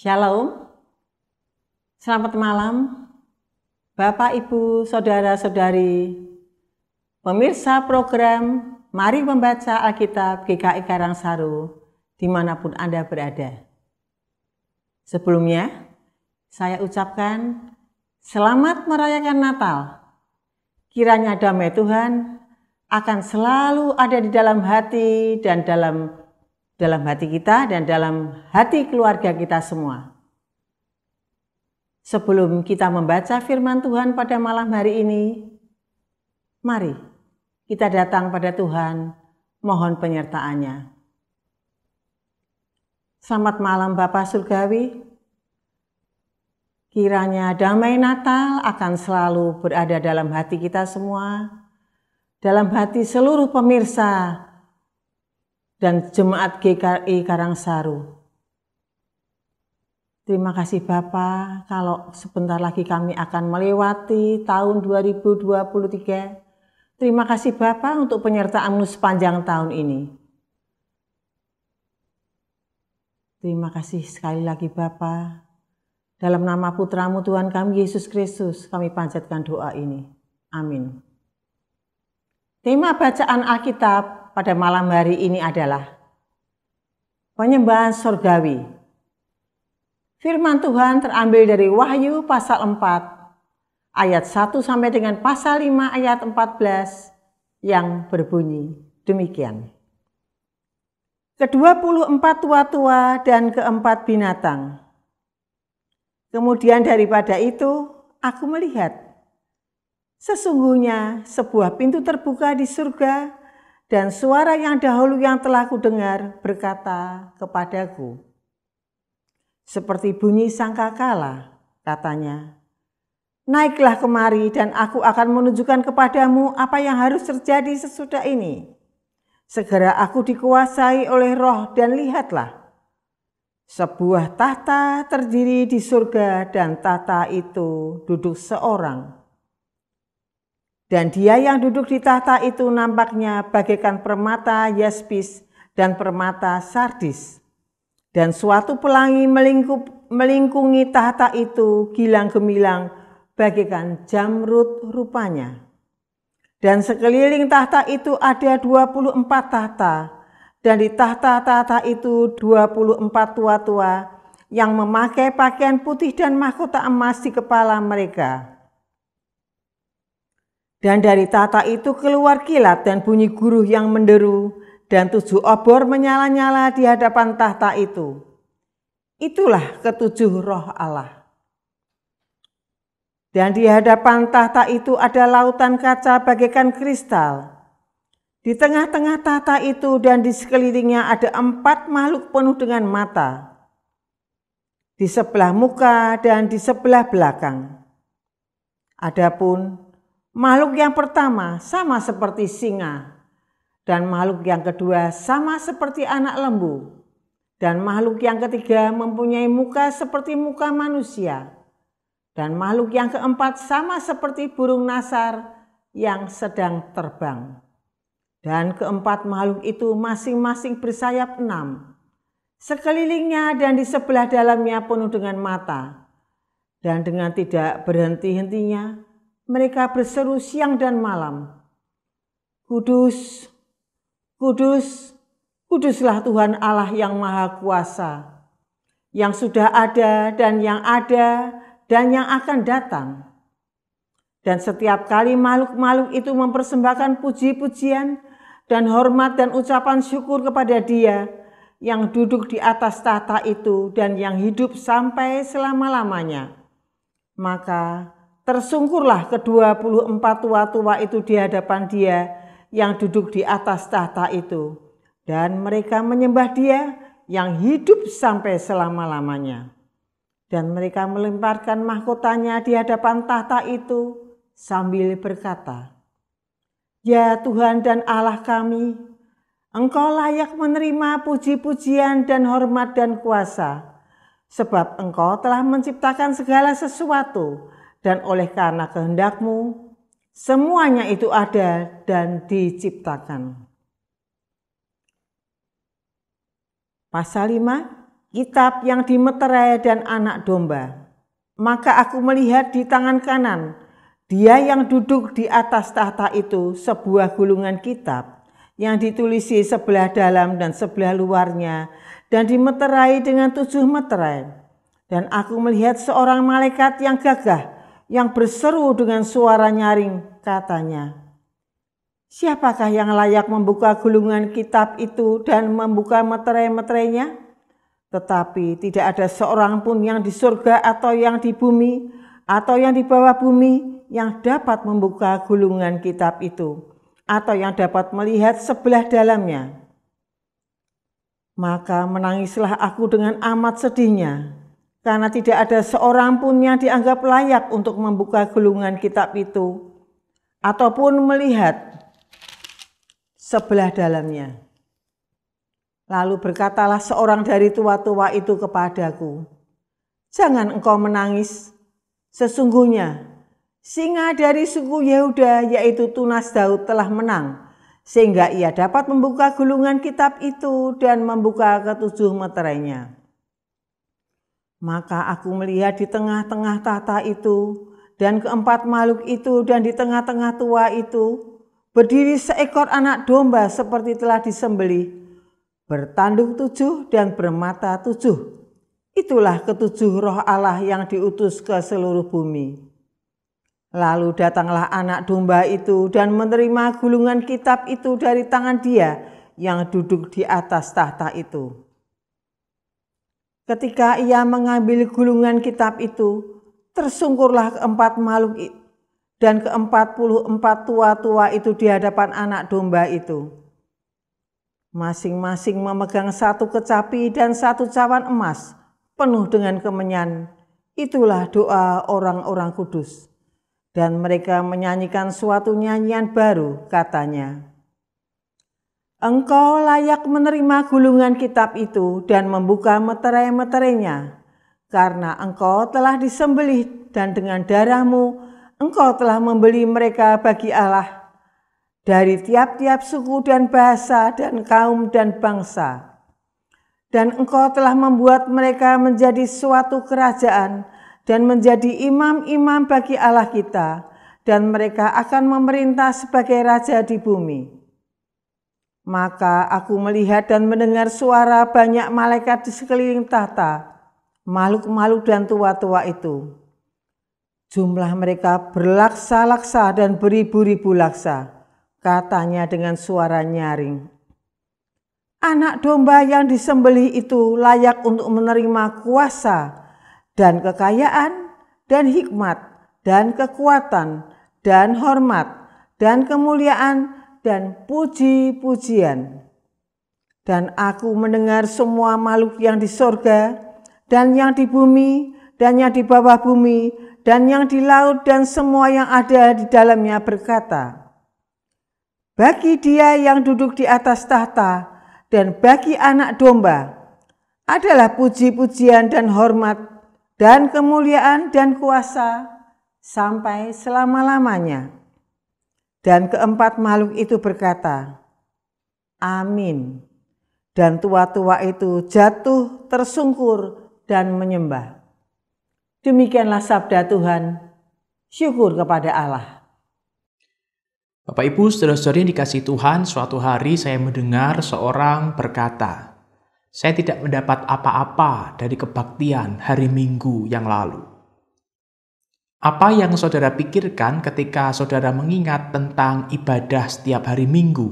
Shalom. Selamat malam, Bapak, Ibu, Saudara-saudari, pemirsa program Mari Membaca Alkitab GKI Karangsaru, di mana pun Anda berada. Sebelumnya, saya ucapkan selamat merayakan Natal. Kiranya damai Tuhan akan selalu ada di dalam hati dan dalam dalam hati kita dan dalam hati keluarga kita semua. Sebelum kita membaca firman Tuhan pada malam hari ini, mari kita datang pada Tuhan, mohon penyertaannya. Selamat malam Bapak Surgawi, kiranya damai Natal akan selalu berada dalam hati kita semua, dalam hati seluruh pemirsa dan Jemaat GKI Karangsaru. Terima kasih Bapak, kalau sebentar lagi kami akan melewati tahun 2023. Terima kasih Bapak untuk penyertaanmu sepanjang tahun ini. Terima kasih sekali lagi Bapak. Dalam nama putramu Tuhan kami Yesus Kristus, kami panjatkan doa ini. Amin. Tema bacaan Alkitab pada malam hari ini adalah penyembahan surgawi. Firman Tuhan terambil dari Wahyu pasal 4 ayat 1 sampai dengan pasal 5 ayat 14 yang berbunyi demikian. Kedua puluh empat tua-tua dan keempat binatang. Kemudian daripada itu, aku melihat sesungguhnya sebuah pintu terbuka di surga dan suara yang dahulu yang telah kudengar berkata kepadaku, seperti bunyi sangkakala, katanya, Naiklah kemari dan aku akan menunjukkan kepadamu apa yang harus terjadi sesudah ini. Segera aku dikuasai oleh roh dan lihatlah. Sebuah tahta terdiri di surga dan tahta itu duduk seorang dan dia yang duduk di tahta itu nampaknya bagaikan permata yaspis dan permata sardis. Dan suatu pelangi melingkup, melingkungi tahta itu gilang gemilang bagaikan jamrut rupanya. Dan sekeliling tahta itu ada 24 tahta. Dan di tahta-tahta itu 24 tua-tua yang memakai pakaian putih dan mahkota emas di kepala mereka dan dari tata itu keluar kilat dan bunyi guruh yang menderu, dan tujuh obor menyala-nyala di hadapan tahta itu. Itulah ketujuh roh Allah. Dan di hadapan tahta itu ada lautan kaca bagaikan kristal. Di tengah-tengah tahta itu dan di sekelilingnya ada empat makhluk penuh dengan mata. Di sebelah muka dan di sebelah belakang. Adapun Makhluk yang pertama sama seperti singa, dan makhluk yang kedua sama seperti anak lembu, dan makhluk yang ketiga mempunyai muka seperti muka manusia, dan makhluk yang keempat sama seperti burung nasar yang sedang terbang. Dan keempat makhluk itu masing-masing bersayap enam. Sekelilingnya dan di sebelah dalamnya penuh dengan mata. Dan dengan tidak berhenti-hentinya mereka berseru siang dan malam. Kudus, kudus, kuduslah Tuhan Allah yang Maha Kuasa, yang sudah ada dan yang ada dan yang akan datang. Dan setiap kali makhluk-makhluk itu mempersembahkan puji-pujian dan hormat dan ucapan syukur kepada Dia yang duduk di atas tahta itu dan yang hidup sampai selama-lamanya. Maka Tersungkurlah kedua puluh empat tua-tua itu di hadapan dia yang duduk di atas tahta itu. Dan mereka menyembah dia yang hidup sampai selama-lamanya. Dan mereka melemparkan mahkotanya di hadapan tahta itu sambil berkata, Ya Tuhan dan Allah kami, Engkau layak menerima puji-pujian dan hormat dan kuasa, sebab Engkau telah menciptakan segala sesuatu, dan oleh karena kehendakmu, semuanya itu ada dan diciptakan. Pasal 5 kitab yang dimeterai dan anak domba. Maka aku melihat di tangan kanan dia yang duduk di atas tahta itu sebuah gulungan kitab yang ditulisi sebelah dalam dan sebelah luarnya dan dimeterai dengan tujuh meterai. Dan aku melihat seorang malaikat yang gagah yang berseru dengan suara nyaring katanya, Siapakah yang layak membuka gulungan kitab itu dan membuka meterai-meterainya? Tetapi tidak ada seorang pun yang di surga atau yang di bumi atau yang di bawah bumi yang dapat membuka gulungan kitab itu atau yang dapat melihat sebelah dalamnya. Maka menangislah aku dengan amat sedihnya, karena tidak ada seorang pun yang dianggap layak untuk membuka gulungan kitab itu, ataupun melihat sebelah dalamnya. Lalu berkatalah seorang dari tua-tua itu kepadaku, Jangan engkau menangis, sesungguhnya singa dari suku Yehuda yaitu Tunas Daud telah menang, sehingga ia dapat membuka gulungan kitab itu dan membuka ketujuh meterainya. Maka aku melihat di tengah-tengah tahta itu dan keempat makhluk itu dan di tengah-tengah tua itu Berdiri seekor anak domba seperti telah disembelih, bertanduk tujuh dan bermata tujuh. Itulah ketujuh roh Allah yang diutus ke seluruh bumi. Lalu datanglah anak domba itu dan menerima gulungan kitab itu dari tangan dia yang duduk di atas tahta itu. Ketika ia mengambil gulungan kitab itu, tersungkurlah keempat makhluk dan keempat puluh empat tua-tua itu di hadapan anak domba itu. Masing-masing memegang satu kecapi dan satu cawan emas penuh dengan kemenyan. Itulah doa orang-orang kudus. Dan mereka menyanyikan suatu nyanyian baru, katanya. Engkau layak menerima gulungan kitab itu dan membuka meterai-meterainya, karena engkau telah disembelih dan dengan darahmu Engkau telah membeli mereka bagi Allah dari tiap-tiap suku dan bahasa dan kaum dan bangsa. Dan engkau telah membuat mereka menjadi suatu kerajaan dan menjadi imam-imam bagi Allah kita, dan mereka akan memerintah sebagai raja di bumi. Maka aku melihat dan mendengar suara banyak malaikat di sekeliling tahta, makhluk-makhluk dan tua-tua itu Jumlah mereka berlaksa-laksa dan beribu-ribu laksa, katanya dengan suara nyaring. Anak domba yang disembelih itu layak untuk menerima kuasa dan kekayaan dan hikmat dan kekuatan dan hormat dan kemuliaan dan puji-pujian. Dan aku mendengar semua makhluk yang di sorga dan yang di bumi dan yang di bawah bumi dan yang di laut dan semua yang ada di dalamnya berkata, Bagi dia yang duduk di atas tahta dan bagi anak domba adalah puji-pujian dan hormat dan kemuliaan dan kuasa sampai selama-lamanya. Dan keempat makhluk itu berkata, Amin. Dan tua-tua itu jatuh tersungkur dan menyembah. Demikianlah sabda Tuhan. Syukur kepada Allah. Bapak Ibu, saudara-saudari yang dikasih Tuhan, suatu hari saya mendengar seorang berkata, saya tidak mendapat apa-apa dari kebaktian hari Minggu yang lalu. Apa yang saudara pikirkan ketika saudara mengingat tentang ibadah setiap hari Minggu?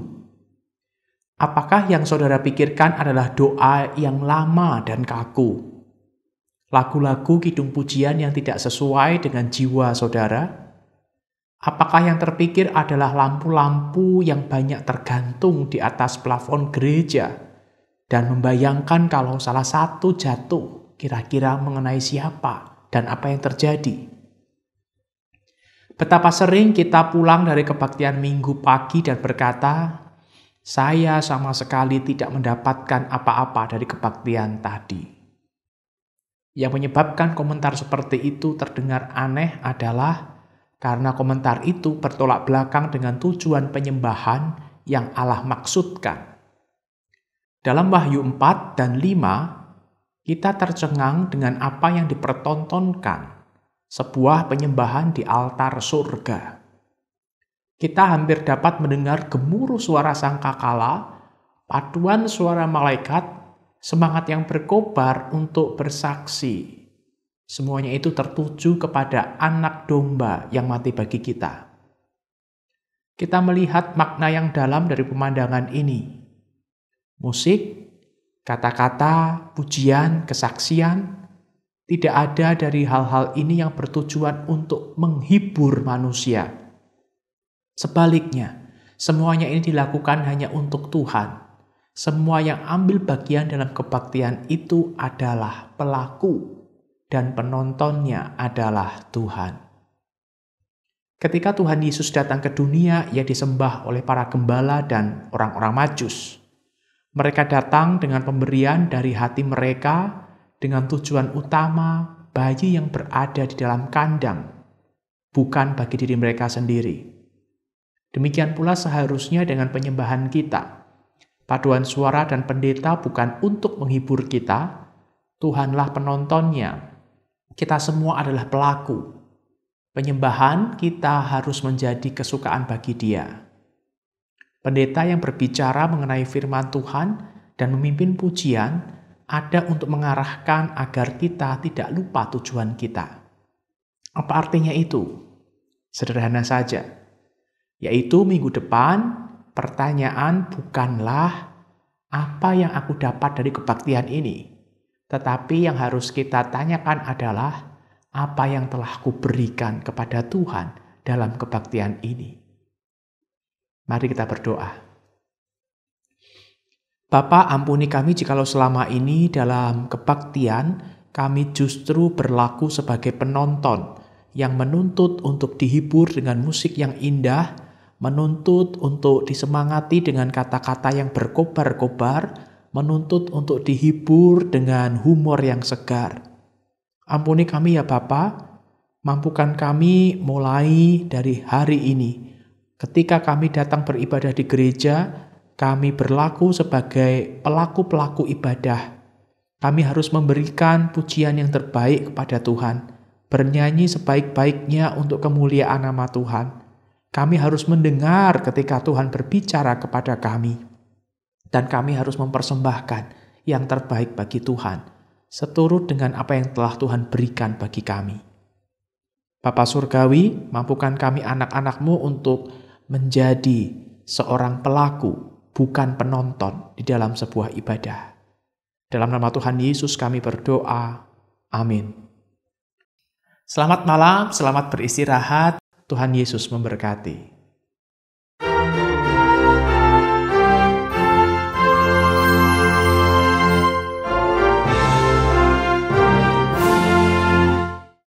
Apakah yang saudara pikirkan adalah doa yang lama dan kaku? lagu-lagu kidung pujian yang tidak sesuai dengan jiwa saudara? Apakah yang terpikir adalah lampu-lampu yang banyak tergantung di atas plafon gereja dan membayangkan kalau salah satu jatuh kira-kira mengenai siapa dan apa yang terjadi? Betapa sering kita pulang dari kebaktian minggu pagi dan berkata, saya sama sekali tidak mendapatkan apa-apa dari kebaktian tadi. Yang menyebabkan komentar seperti itu terdengar aneh adalah karena komentar itu bertolak belakang dengan tujuan penyembahan yang Allah maksudkan. Dalam Wahyu 4 dan 5, kita tercengang dengan apa yang dipertontonkan, sebuah penyembahan di altar surga. Kita hampir dapat mendengar gemuruh suara sangkakala, paduan suara malaikat, semangat yang berkobar untuk bersaksi. Semuanya itu tertuju kepada anak domba yang mati bagi kita. Kita melihat makna yang dalam dari pemandangan ini. Musik Kata-kata, pujian, kesaksian, tidak ada dari hal-hal ini yang bertujuan untuk menghibur manusia. Sebaliknya, semuanya ini dilakukan hanya untuk Tuhan. Semua yang ambil bagian dalam kebaktian itu adalah pelaku, dan penontonnya adalah Tuhan. Ketika Tuhan Yesus datang ke dunia, ia disembah oleh para gembala dan orang-orang Majus. Mereka datang dengan pemberian dari hati mereka dengan tujuan utama bayi yang berada di dalam kandang, bukan bagi diri mereka sendiri. Demikian pula seharusnya dengan penyembahan kita. Paduan suara dan pendeta bukan untuk menghibur kita, Tuhanlah penontonnya. Kita semua adalah pelaku. Penyembahan kita harus menjadi kesukaan bagi Dia. Pendeta yang berbicara mengenai firman Tuhan dan memimpin pujian ada untuk mengarahkan agar kita tidak lupa tujuan kita. Apa artinya itu? Sederhana saja, yaitu minggu depan pertanyaan bukanlah apa yang aku dapat dari kebaktian ini, tetapi yang harus kita tanyakan adalah apa yang telah kuberikan kepada Tuhan dalam kebaktian ini. Mari kita berdoa. Bapa, ampuni kami jikalau selama ini dalam kebaktian kami justru berlaku sebagai penonton yang menuntut untuk dihibur dengan musik yang indah, menuntut untuk disemangati dengan kata-kata yang berkobar-kobar, menuntut untuk dihibur dengan humor yang segar. Ampuni kami ya Bapa, mampukan kami mulai dari hari ini Ketika kami datang beribadah di gereja, kami berlaku sebagai pelaku-pelaku ibadah. Kami harus memberikan pujian yang terbaik kepada Tuhan, bernyanyi sebaik-baiknya untuk kemuliaan nama Tuhan. Kami harus mendengar ketika Tuhan berbicara kepada kami, dan kami harus mempersembahkan yang terbaik bagi Tuhan, seturut dengan apa yang telah Tuhan berikan bagi kami. Bapak Surgawi, mampukan kami anak-anakmu untuk menjadi seorang pelaku, bukan penonton di dalam sebuah ibadah. Dalam nama Tuhan Yesus kami berdoa. Amin. Selamat malam, selamat beristirahat. Tuhan Yesus memberkati.